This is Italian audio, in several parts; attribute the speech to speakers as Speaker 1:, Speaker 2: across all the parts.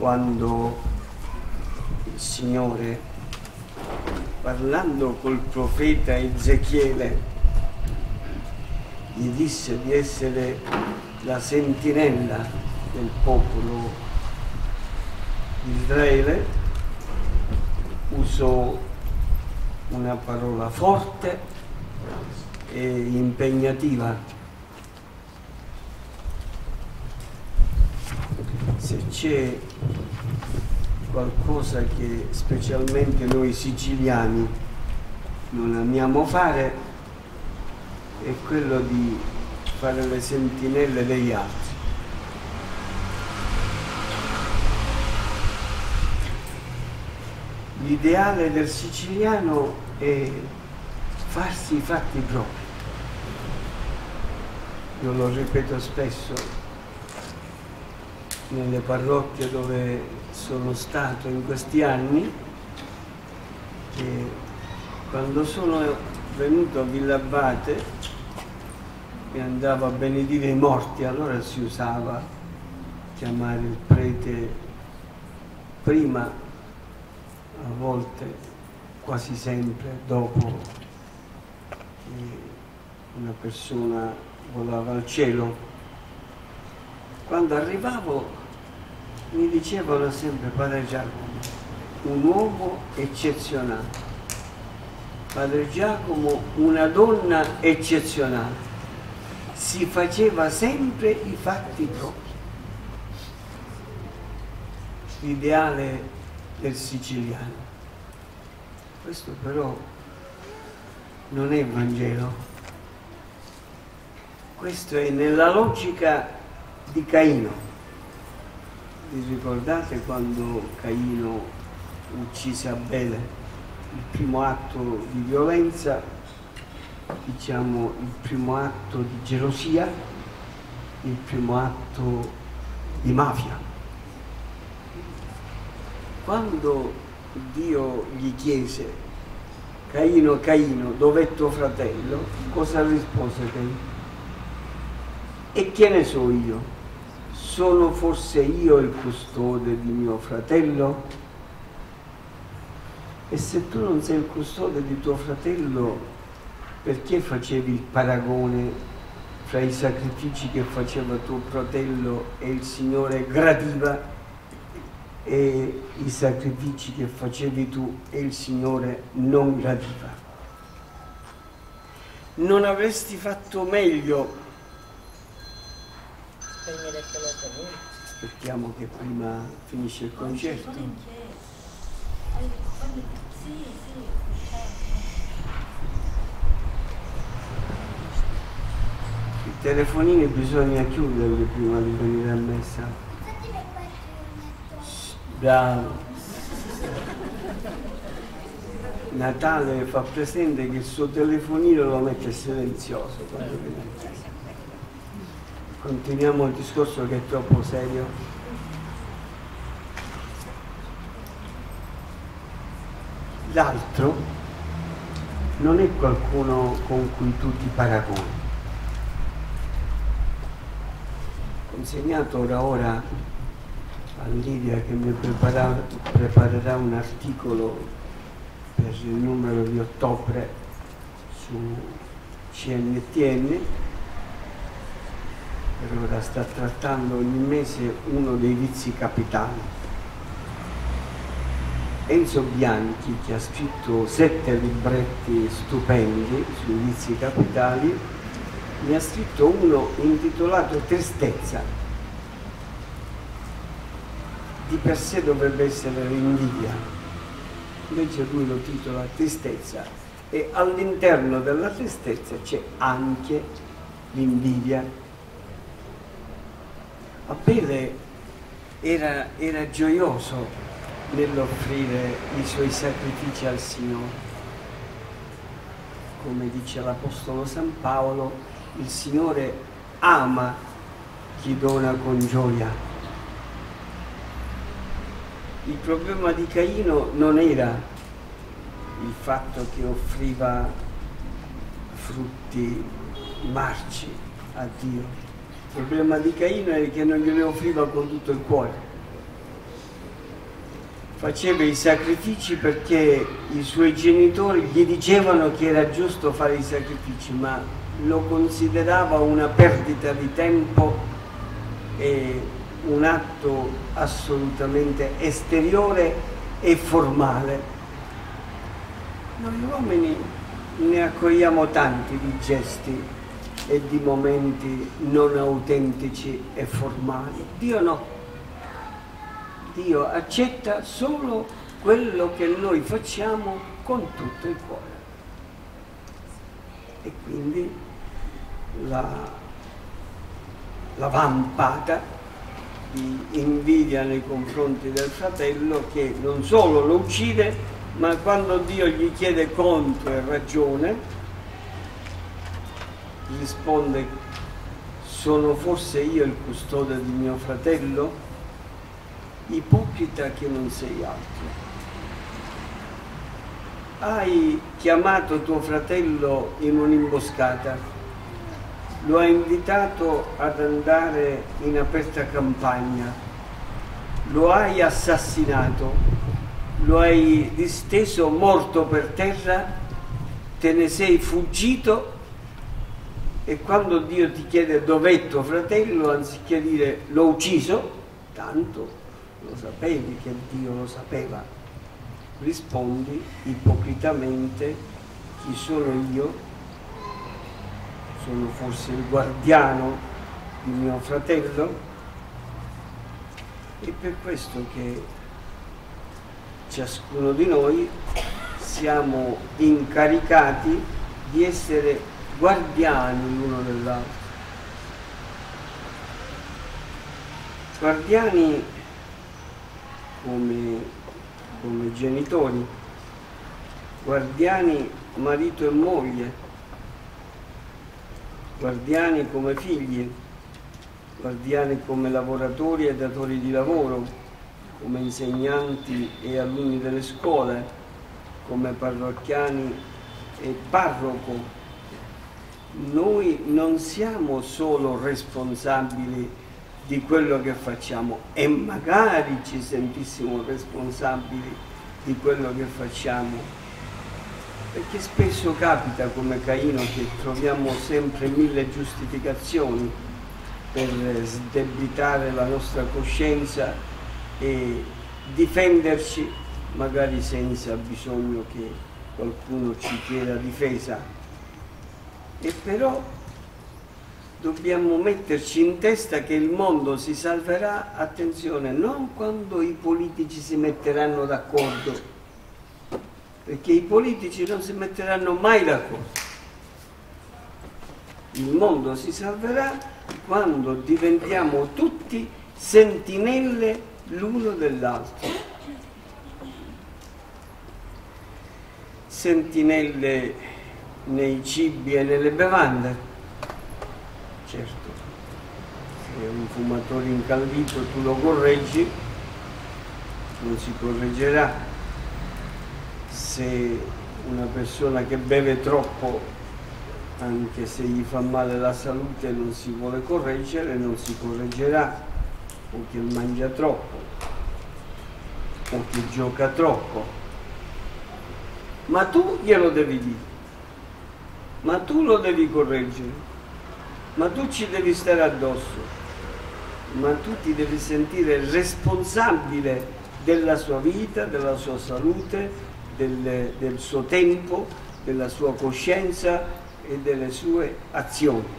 Speaker 1: quando il Signore, parlando col profeta Ezechiele, gli disse di essere la sentinella del popolo di Israele, usò una parola forte e impegnativa se c'è qualcosa che specialmente noi siciliani non amiamo fare è quello di fare le sentinelle degli altri. L'ideale del siciliano è farsi i fatti propri. Io lo ripeto spesso, nelle parrocchie dove sono stato in questi anni e quando sono venuto a Villabate e andavo a benedire i morti, allora si usava chiamare il prete prima, a volte, quasi sempre, dopo che una persona volava al cielo. Quando arrivavo mi dicevano sempre Padre Giacomo, un uomo eccezionale. Padre Giacomo, una donna eccezionale. Si faceva sempre i fatti propri. L'ideale del siciliano. Questo però non è Vangelo. Questo è nella logica di Caino vi ricordate quando Caino uccise Abele? Il primo atto di violenza, diciamo il primo atto di gelosia, il primo atto di mafia. Quando Dio gli chiese, Caino, Caino, dov'è tuo fratello? Cosa rispose Caino? E che ne so io? Sono forse io il custode di mio fratello? E se tu non sei il custode di tuo fratello, perché facevi il paragone fra i sacrifici che faceva tuo fratello e il Signore gradiva e i sacrifici che facevi tu e il Signore non gradiva? Non avresti fatto meglio. Aspettiamo che prima finisce il concerto. I telefonini bisogna chiuderli prima di venire a messa. Bravo. Natale fa presente che il suo telefonino lo mette silenzioso quando viene. Continuiamo il discorso che è troppo serio. L'altro non è qualcuno con cui tu ti paragoni. Ho insegnato ora ora a Lidia che mi preparerà un articolo per il numero di ottobre su CNTN per ora sta trattando ogni mese uno dei vizi capitali. Enzo Bianchi, che ha scritto sette libretti stupendi sui vizi capitali, ne ha scritto uno intitolato Tristezza. Di per sé dovrebbe essere l'invidia, invece lui lo titola Tristezza e all'interno della tristezza c'è anche l'invidia Abele era, era gioioso nell'offrire i suoi sacrifici al Signore. Come dice l'Apostolo San Paolo, il Signore ama chi dona con gioia. Il problema di Caino non era il fatto che offriva frutti marci a Dio, il problema di Caino è che non gliene offriva con tutto il cuore. faceva i sacrifici perché i suoi genitori gli dicevano che era giusto fare i sacrifici, ma lo considerava una perdita di tempo e un atto assolutamente esteriore e formale. Noi uomini ne accogliamo tanti di gesti e di momenti non autentici e formali. Dio no. Dio accetta solo quello che noi facciamo con tutto il cuore. E quindi la, la vampata di invidia nei confronti del fratello che non solo lo uccide, ma quando Dio gli chiede conto e ragione, risponde sono forse io il custode di mio fratello? ipocrita che non sei altro. Hai chiamato tuo fratello in un'imboscata, lo hai invitato ad andare in aperta campagna, lo hai assassinato, lo hai disteso morto per terra, te ne sei fuggito e quando Dio ti chiede dov'è tuo fratello, anziché dire l'ho ucciso, tanto lo sapevi che Dio lo sapeva, rispondi ipocritamente chi sono io, sono forse il guardiano di mio fratello? E per questo che ciascuno di noi siamo incaricati di essere guardiani l'uno dell'altro. Guardiani come, come genitori, guardiani marito e moglie, guardiani come figli, guardiani come lavoratori e datori di lavoro, come insegnanti e alunni delle scuole, come parrocchiani e parroco. Noi non siamo solo responsabili di quello che facciamo e magari ci sentissimo responsabili di quello che facciamo. Perché spesso capita come Caino che troviamo sempre mille giustificazioni per sdebitare la nostra coscienza e difenderci magari senza bisogno che qualcuno ci chieda difesa. E però dobbiamo metterci in testa che il mondo si salverà, attenzione, non quando i politici si metteranno d'accordo, perché i politici non si metteranno mai d'accordo. Il mondo si salverà quando diventiamo tutti sentinelle l'uno dell'altro. Sentinelle nei cibi e nelle bevande certo, se un fumatore incallito tu lo correggi, non si correggerà. Se una persona che beve troppo, anche se gli fa male la salute, non si vuole correggere, non si correggerà, o che mangia troppo, o che gioca troppo. Ma tu glielo devi dire, ma tu lo devi correggere ma tu ci devi stare addosso, ma tu ti devi sentire responsabile della sua vita, della sua salute, del, del suo tempo, della sua coscienza e delle sue azioni.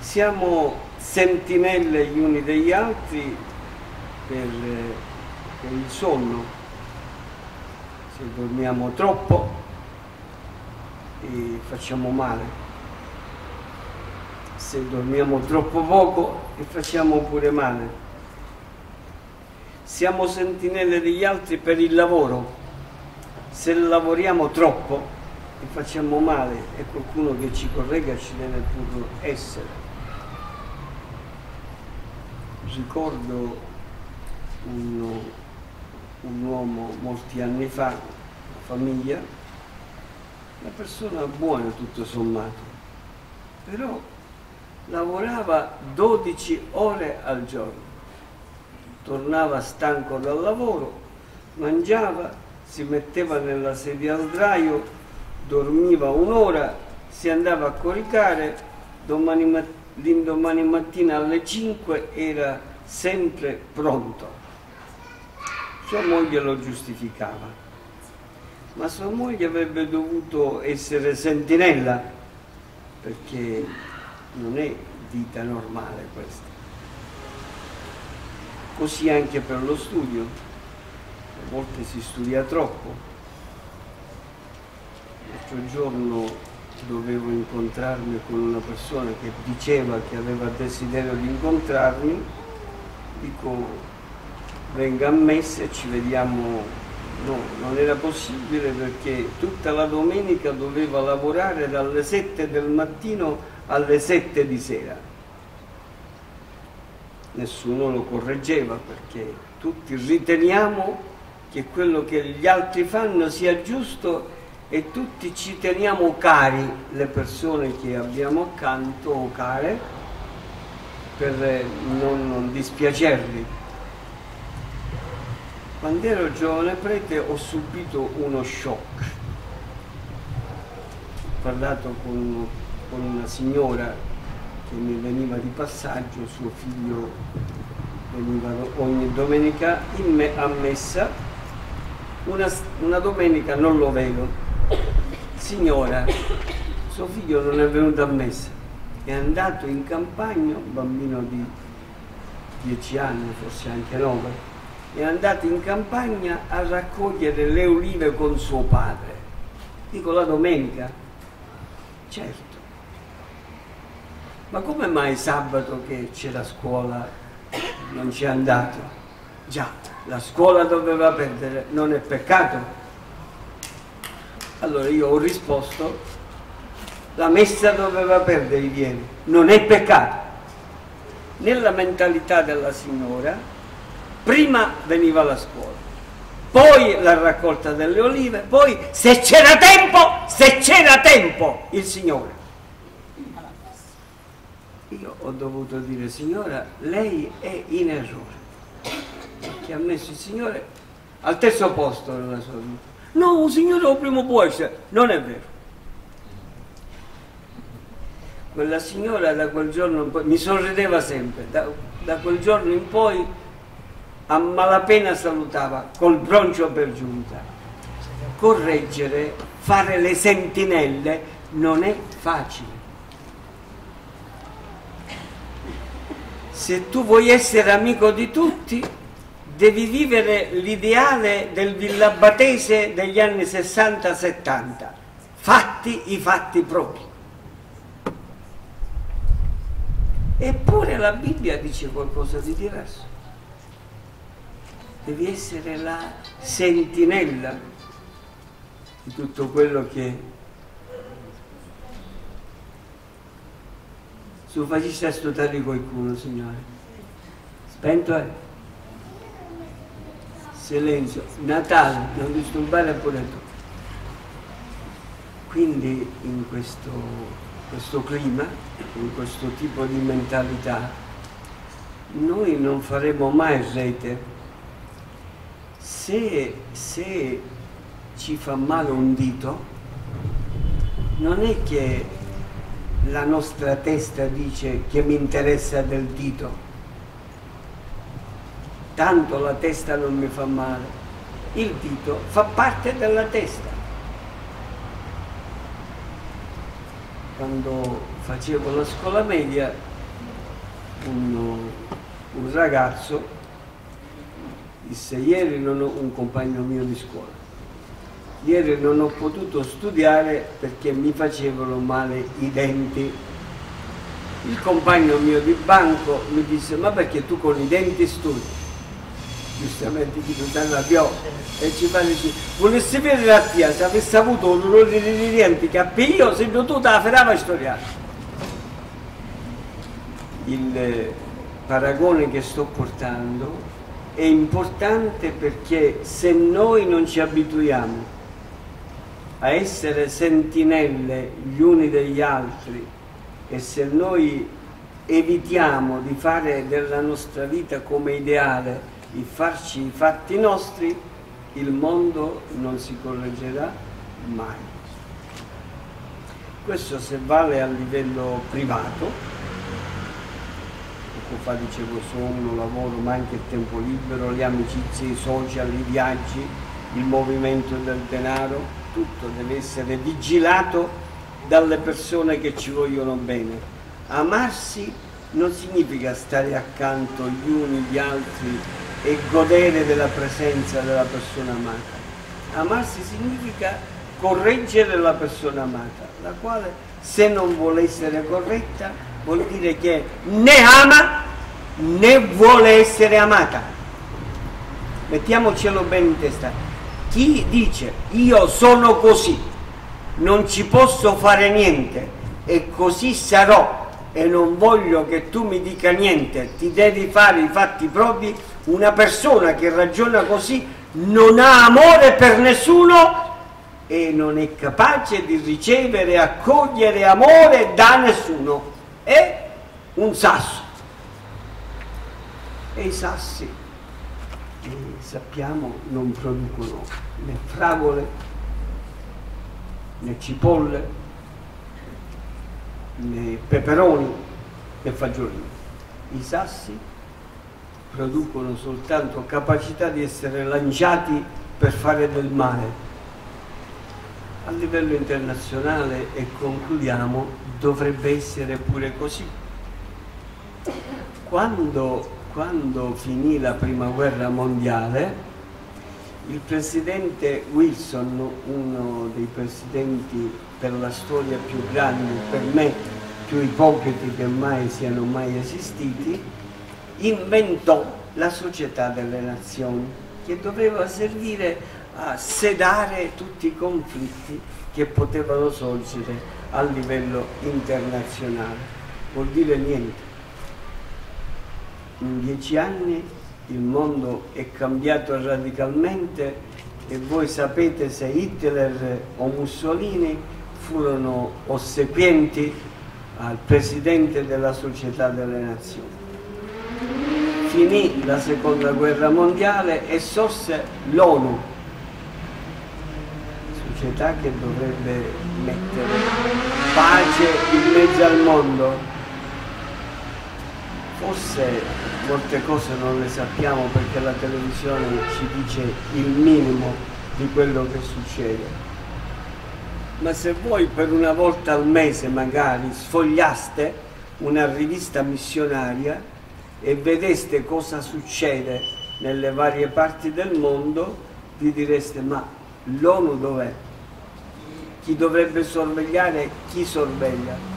Speaker 1: Siamo sentinelle gli uni degli altri per, per il sonno. Se dormiamo troppo e facciamo male. Se dormiamo troppo poco e facciamo pure male. Siamo sentinelle degli altri per il lavoro. Se lavoriamo troppo e facciamo male e qualcuno che ci corregga ci deve pure essere. Ricordo un, un uomo molti anni fa, famiglia, una persona buona tutto sommato, però lavorava 12 ore al giorno, tornava stanco dal lavoro, mangiava, si metteva nella sedia al sdraio, dormiva un'ora, si andava a coricare, l'indomani mattina alle 5 era sempre pronto. Sua moglie lo giustificava, ma sua moglie avrebbe dovuto essere sentinella, perché non è vita normale questa. Così anche per lo studio, a volte si studia troppo. L'altro giorno dovevo incontrarmi con una persona che diceva che aveva desiderio di incontrarmi, dico venga a messa e ci vediamo No, non era possibile perché tutta la domenica doveva lavorare dalle 7 del mattino alle 7 di sera. Nessuno lo correggeva perché tutti riteniamo che quello che gli altri fanno sia giusto e tutti ci teniamo cari le persone che abbiamo accanto o care per non, non dispiacerli. Quando ero giovane prete ho subito uno shock. Ho parlato con, con una signora che mi veniva di passaggio, suo figlio veniva ogni domenica me, a messa, una, una domenica non lo vedo, signora, suo figlio non è venuto a messa, è andato in campagna, un bambino di dieci anni, forse anche nove, è andato in campagna a raccogliere le olive con suo padre. Dico la domenica? Certo. Ma come mai sabato che c'è la scuola non c'è andato? Già, la scuola doveva perdere, non è peccato? Allora io ho risposto, la messa doveva perdere i vieni, non è peccato. Nella mentalità della signora, prima veniva la scuola, poi la raccolta delle olive, poi se c'era tempo, se c'era tempo, il Signore. Io ho dovuto dire, signora, lei è in errore, che ha messo il Signore al terzo posto nella sua vita. No, signore, o primo può essere. Non è vero. Quella signora da quel giorno in poi mi sorrideva sempre, da, da quel giorno in poi a malapena salutava col broncio per giunta. Correggere, fare le sentinelle non è facile. Se tu vuoi essere amico di tutti, devi vivere l'ideale del villabatese degli anni 60-70, fatti i fatti propri. Eppure la Bibbia dice qualcosa di diverso. Devi essere la sentinella di tutto quello che su facesse ascoltare qualcuno, Signore. Spento è silenzio, Natale, non disturbare pure tu. Quindi in questo, questo clima, in questo tipo di mentalità, noi non faremo mai rete se, se ci fa male un dito, non è che la nostra testa dice che mi interessa del dito, tanto la testa non mi fa male. Il dito fa parte della testa. Quando facevo la scuola media, un, un ragazzo disse ieri non ho un compagno mio di scuola, ieri non ho potuto studiare perché mi facevano male i denti. Il compagno mio di banco mi disse ma perché tu con i denti studi? giustamente chi non arrabbiò e ci fa dice volessi vedere la tia se avesse avuto un dolore di denti che io se non tu te la ferava storiare il eh, paragone che sto portando è importante perché se noi non ci abituiamo a essere sentinelle gli uni degli altri e se noi evitiamo di fare della nostra vita come ideale il farci i fatti nostri, il mondo non si correggerà mai. Questo se vale a livello privato, poco fa dicevo sonno, lavoro, ma anche il tempo libero, le amicizie, i social, i viaggi, il movimento del denaro, tutto deve essere vigilato dalle persone che ci vogliono bene. Amarsi non significa stare accanto gli uni gli altri e godere della presenza della persona amata. Amarsi significa correggere la persona amata, la quale se non vuole essere corretta vuol dire che né ama né vuole essere amata. Mettiamocelo bene in testa. Chi dice io sono così, non ci posso fare niente e così sarò e non voglio che tu mi dica niente, ti devi fare i fatti propri, una persona che ragiona così non ha amore per nessuno e non è capace di ricevere e accogliere amore da nessuno. È un sasso. E i sassi, eh, sappiamo, non producono né fragole, né cipolle, né peperoni né fagiolini. I sassi producono soltanto capacità di essere lanciati per fare del male. A livello internazionale, e concludiamo, dovrebbe essere pure così. Quando, quando finì la prima guerra mondiale, il presidente Wilson, uno dei presidenti per la storia più grandi, per me più ipocriti che mai siano mai esistiti, inventò la società delle nazioni che doveva servire a sedare tutti i conflitti che potevano sorgere a livello internazionale. Vuol dire niente. In dieci anni il mondo è cambiato radicalmente e voi sapete se Hitler o Mussolini furono ossequienti al presidente della società delle nazioni. Finì la seconda guerra mondiale e sorse l'ONU, società che dovrebbe mettere pace in mezzo al mondo. Forse molte cose non le sappiamo perché la televisione ci dice il minimo di quello che succede. Ma se voi per una volta al mese magari sfogliaste una rivista missionaria e vedeste cosa succede nelle varie parti del mondo, vi direste ma l'ONU dov'è? Chi dovrebbe sorvegliare? Chi sorveglia?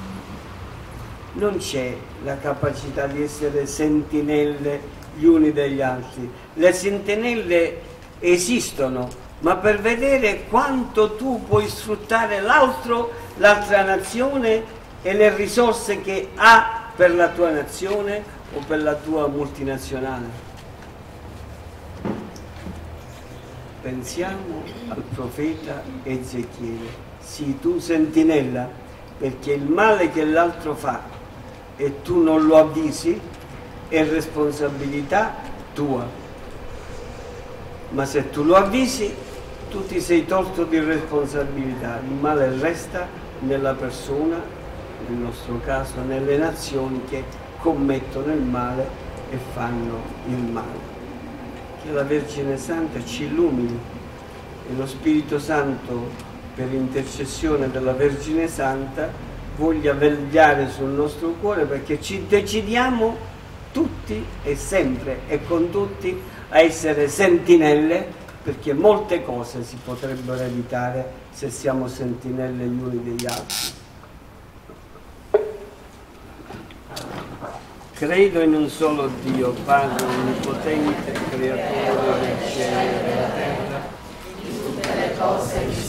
Speaker 1: non c'è la capacità di essere sentinelle gli uni degli altri. Le sentinelle esistono, ma per vedere quanto tu puoi sfruttare l'altro, l'altra nazione e le risorse che ha per la tua nazione o per la tua multinazionale. Pensiamo al profeta Ezechiele. Sii tu sentinella, perché il male che l'altro fa e tu non lo avvisi, è responsabilità tua. Ma se tu lo avvisi, tu ti sei tolto di responsabilità. Il male resta nella persona, nel nostro caso nelle nazioni che commettono il male e fanno il male. Che la Vergine Santa ci illumini e lo Spirito Santo per intercessione della Vergine Santa voglia vegliare sul nostro cuore perché ci decidiamo tutti e sempre e con tutti a essere sentinelle perché molte cose si potrebbero evitare se siamo sentinelle gli uni degli altri. Credo in un solo Dio, Padre Onnipotente, Creatore del cielo e della terra, di tutte le cose visibili